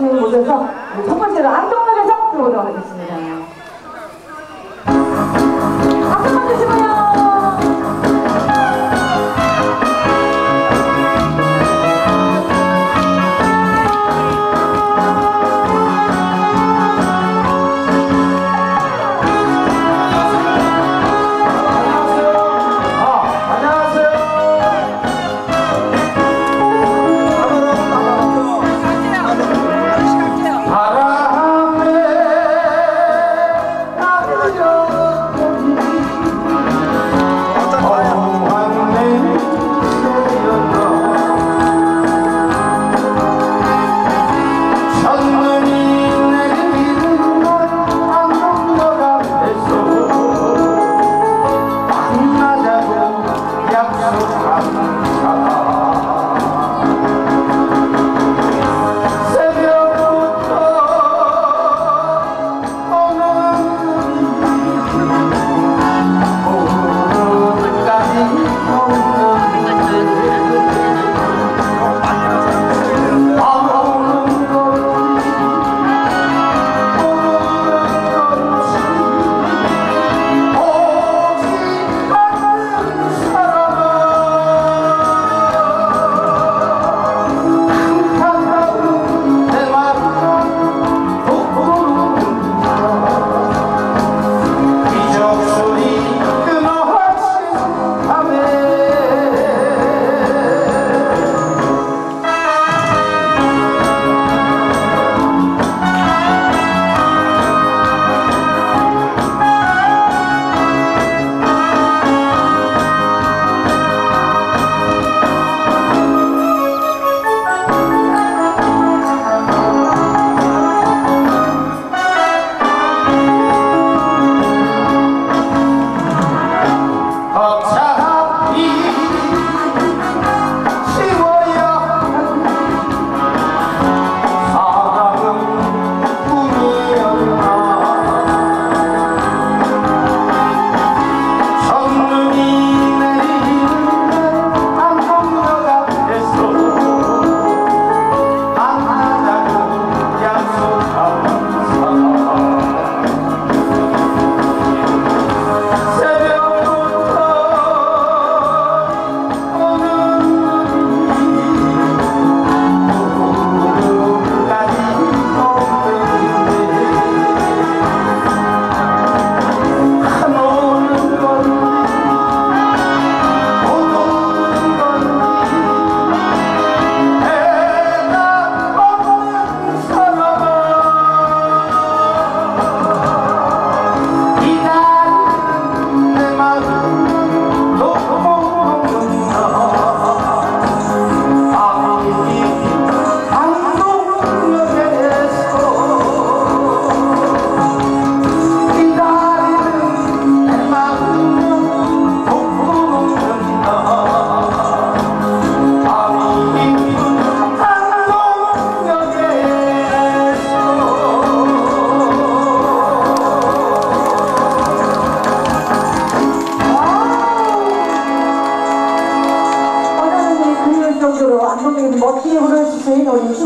있는 곳에서 첫 번째로 안동역에서 들어오도록 하겠습니다. 박수만 주시고요.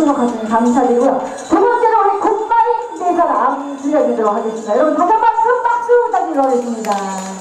가수님 감사드리고요. 두 번째로 우리 굿바이 네 사람 들려드리도록 하겠습니다. 여러분 다시 한 번 큰 박수 부탁드리도록 하겠습니다.